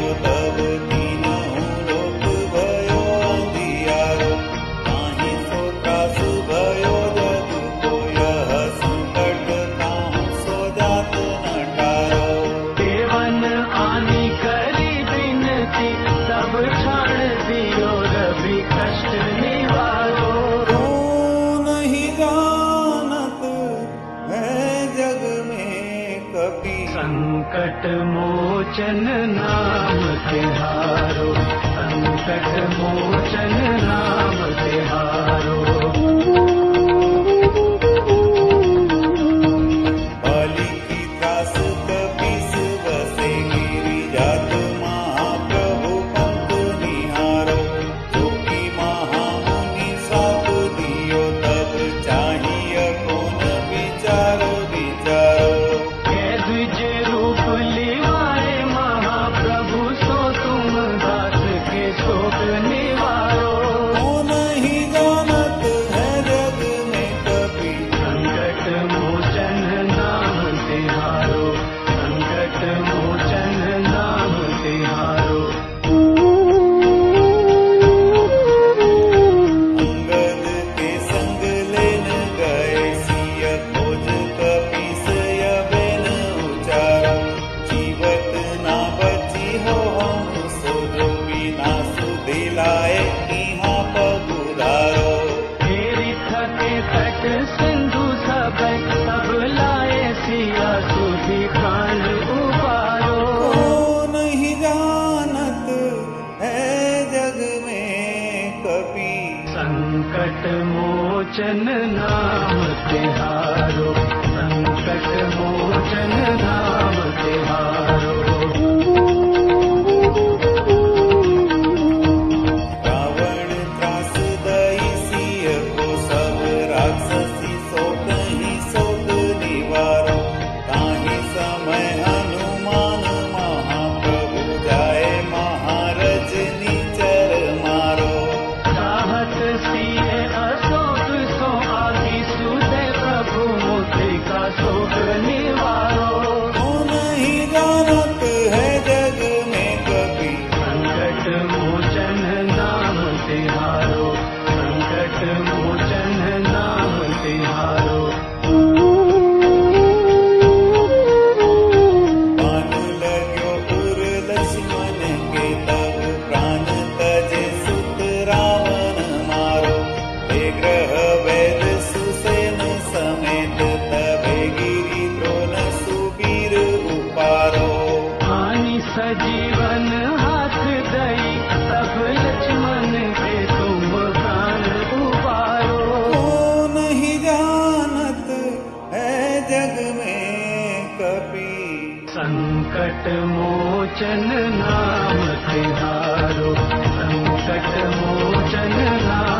the ङ्कट मोचन नाम तिहारो अङ्कट मोचन कंचन नाम तिहार नाम तिहारो संकट मोचन नाम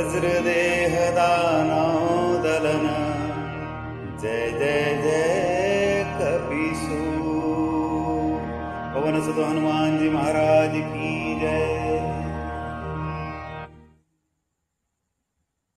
वज्रदेहदानोदलन जय जय जय कपिशो पवन सुत हनुमान जी महाराज की जय